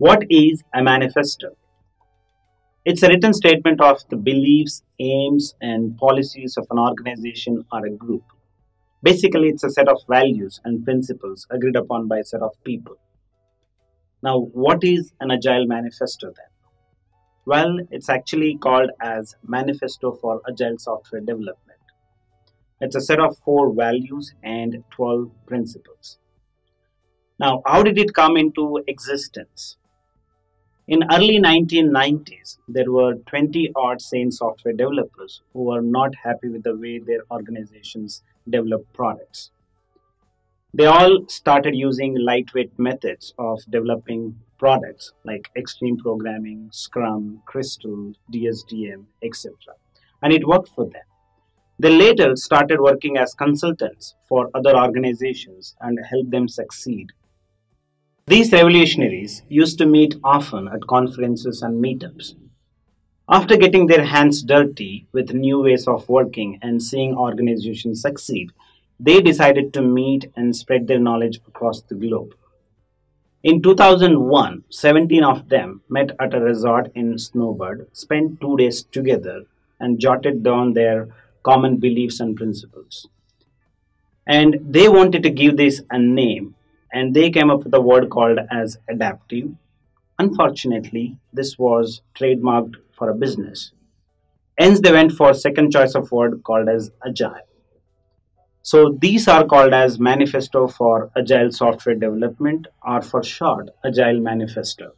What is a manifesto? It's a written statement of the beliefs, aims, and policies of an organization or a group. Basically, it's a set of values and principles agreed upon by a set of people. Now, what is an agile manifesto then? Well, it's actually called as Manifesto for Agile Software Development. It's a set of four values and 12 principles. Now, how did it come into existence? In early 1990s, there were 20 odd sane software developers who were not happy with the way their organizations developed products. They all started using lightweight methods of developing products like extreme programming, Scrum, Crystal, DSDM, etc. And it worked for them. They later started working as consultants for other organizations and helped them succeed. These revolutionaries used to meet often at conferences and meetups. After getting their hands dirty with new ways of working and seeing organizations succeed, they decided to meet and spread their knowledge across the globe. In 2001, 17 of them met at a resort in Snowbird, spent two days together, and jotted down their common beliefs and principles. And they wanted to give this a name, and they came up with a word called as adaptive. Unfortunately, this was trademarked for a business. Hence, they went for second choice of word called as agile. So these are called as Manifesto for Agile Software Development or for short Agile Manifesto.